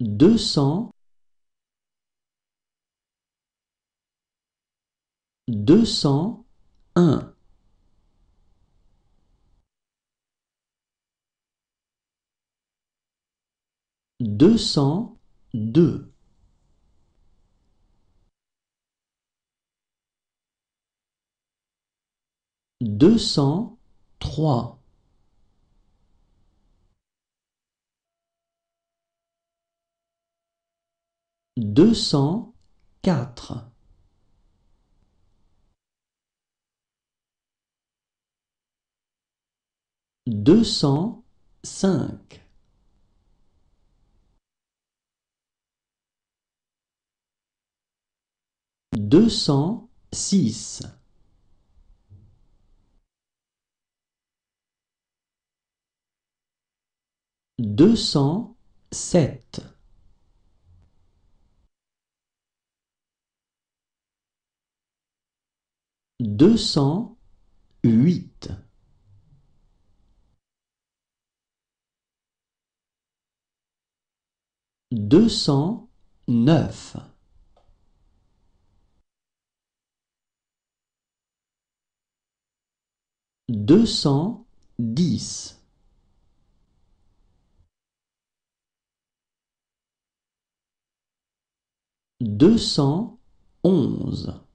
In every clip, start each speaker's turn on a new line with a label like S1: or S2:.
S1: deux cent deux cent un. deux cent deux. deux cent trois deux cent quatre. deux cent cinq. deux cent six. deux cent sept deux cent huit. deux cent neuf. deux cent dix. deux cent onze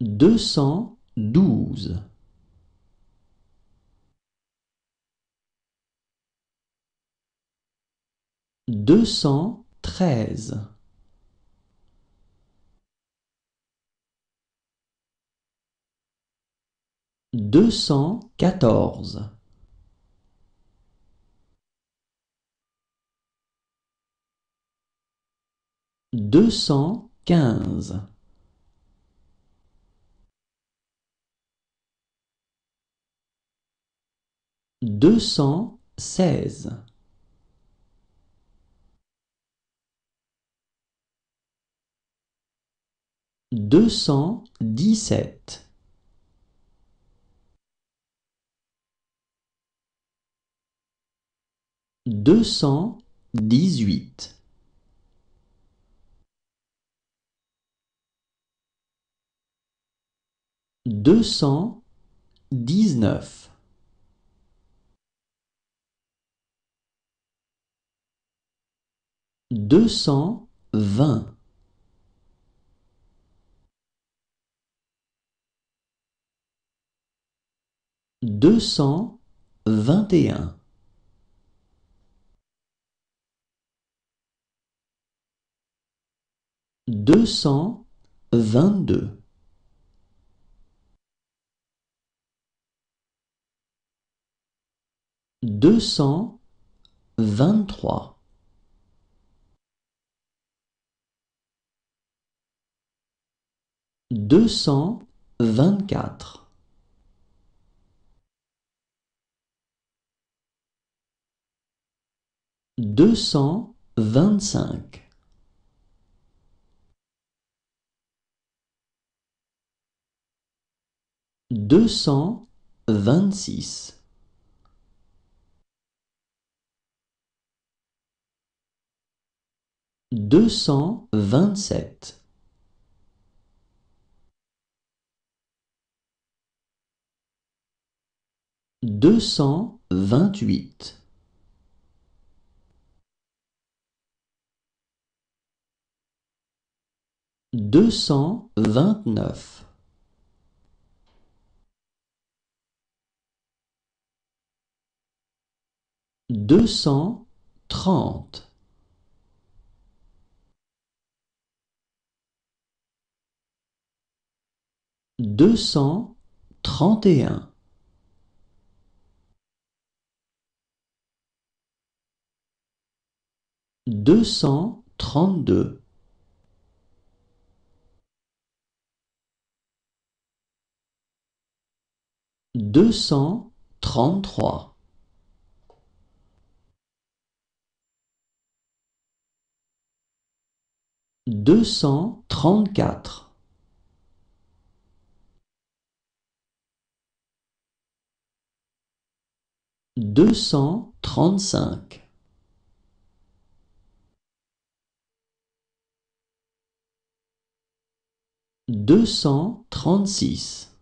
S1: deux cent douze. deux cent treize. deux cent quatorze. deux cent quinze deux cent seize. deux cent dix-sept. deux cent dix-huit. deux cent dix-neuf deux cent vingt. deux cent vingt et un. deux cent vingt-deux. deux cent vingt-trois deux cent vingt-quatre. deux cent vingt-cinq. deux cent vingt-six. deux cent vingt-sept deux cent vingt-huit. deux cent vingt-neuf. deux cent trente. deux cent trente et un deux cent trente-deux. deux cent trente-trois. deux cent trente-quatre. deux cent trente-cinq, deux cent trente-six,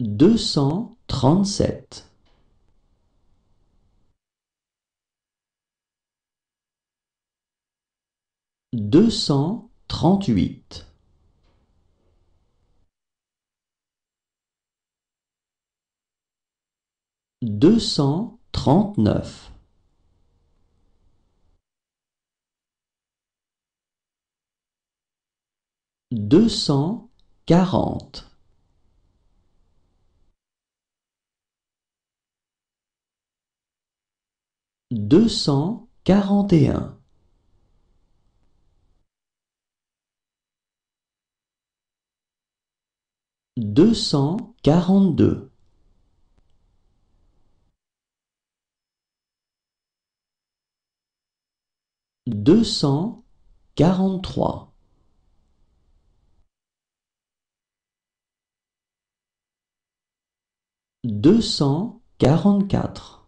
S1: deux cent trente-sept, deux cent trente-huit, deux cent trente-neuf, deux cent quarante, deux cent quarante et un, deux cent quarante-deux, deux cent quarante-trois, deux cent quarante-quatre,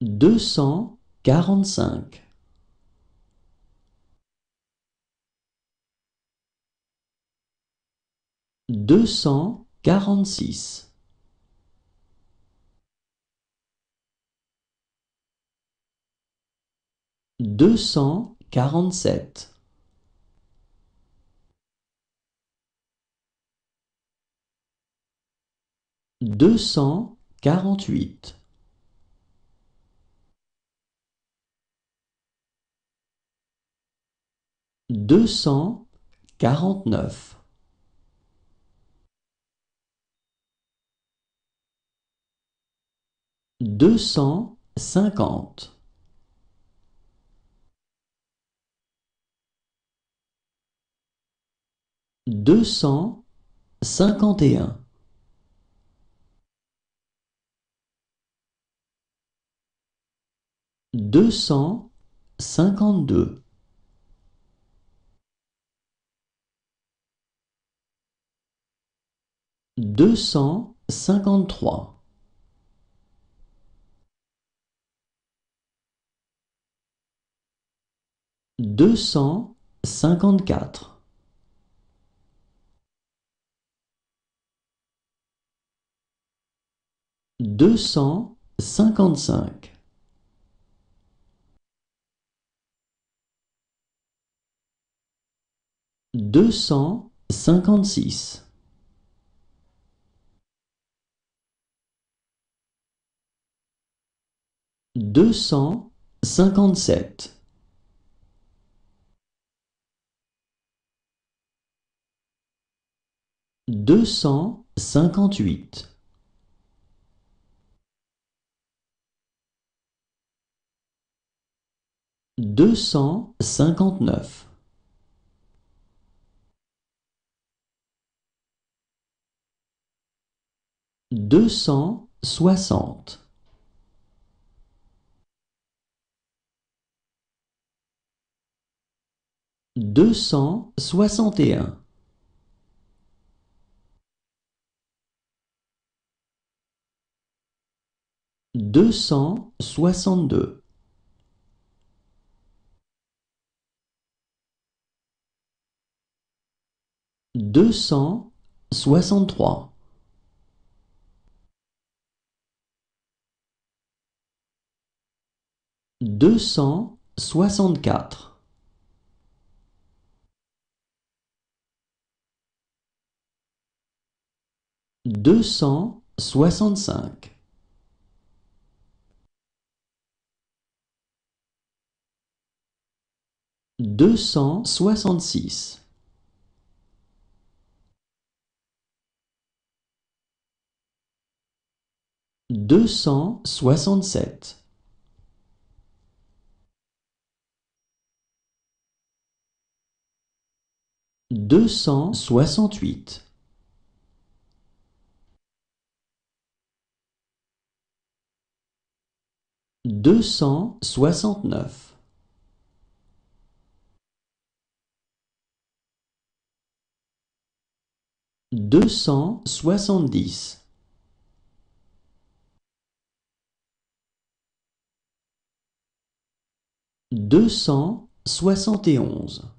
S1: deux cent quarante-cinq, deux cent quarante-six, deux cent quarante-sept, deux cent quarante-huit, deux cent quarante-neuf, deux cent cinquante, deux cent cinquante et un, deux cent cinquante-deux, deux cent cinquante-trois, deux cent cinquante-quatre, deux cent cinquante-cinq, deux cent cinquante-six, deux cent cinquante-sept, deux cent cinquante-huit, deux cent cinquante-neuf, deux cent soixante, deux cent soixante et un, deux cent soixante-deux, deux cent soixante-trois, deux cent soixante-quatre, deux cent soixante-cinq, deux cent soixante-six, deux cent soixante-sept, deux cent soixante-huit. deux cent soixante-neuf. deux cent soixante-dix. deux cent soixante et onze.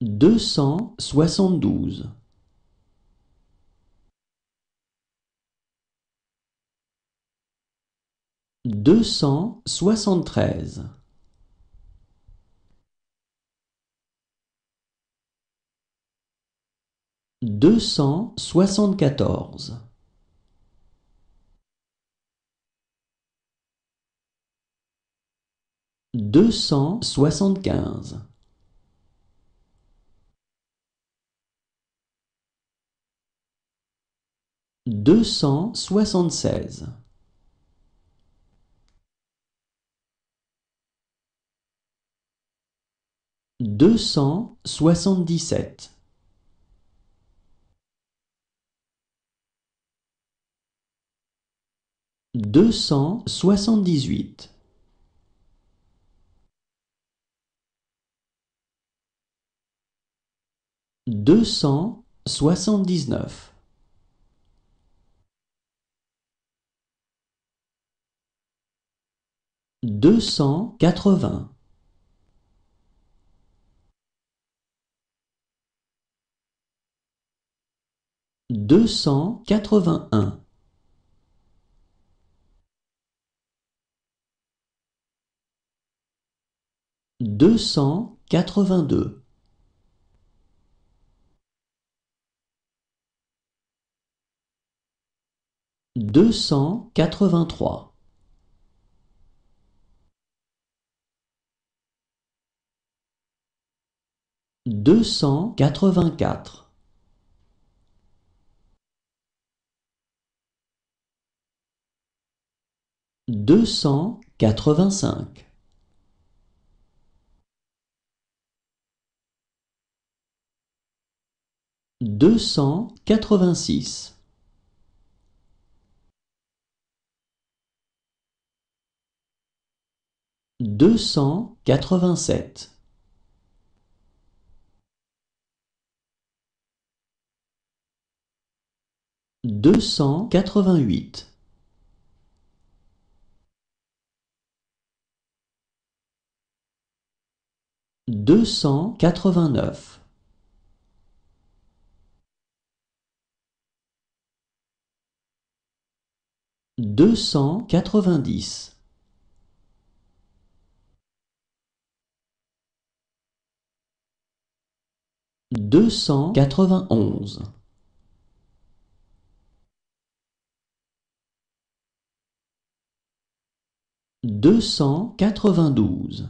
S1: Deux cent soixante-douze, deux cent soixante-treize, deux cent soixante-quatorze, deux cent soixante-quinze, deux cent soixante-seize, deux cent soixante-dix-sept, deux cent soixante-dix-huit, deux cent soixante-dix-neuf, deux cent quatre-vingts, deux cent quatre-vingt-un, deux cent quatre-vingt-deux, deux cent quatre-vingt-trois, deux cent quatre-vingt-quatre, deux cent quatre-vingt-cinq, deux cent quatre-vingt-six, deux cent quatre-vingt-sept, deux cent quatre-vingt-huit, deux cent quatre-vingt-neuf, deux cent quatre-vingt-dix, deux cent quatre-vingt-onze, deux cent quatre-vingt-douze,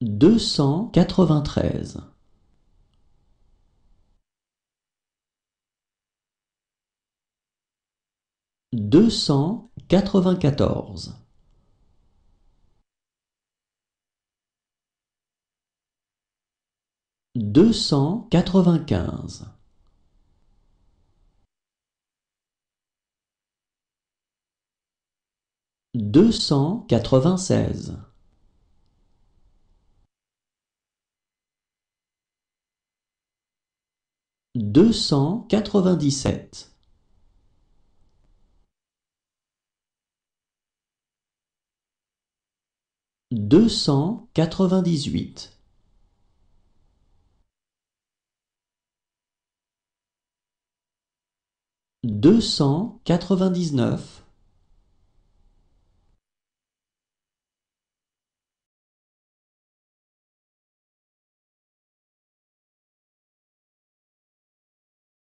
S1: deux cent quatre-vingt-treize, deux cent quatre-vingt-quatorze, deux cent quatre-vingt-quinze, deux cent quatre-vingt-seize, deux cent quatre-vingt-dix-sept, deux cent quatre-vingt-dix-huit, deux cent quatre-vingt-dix-neuf,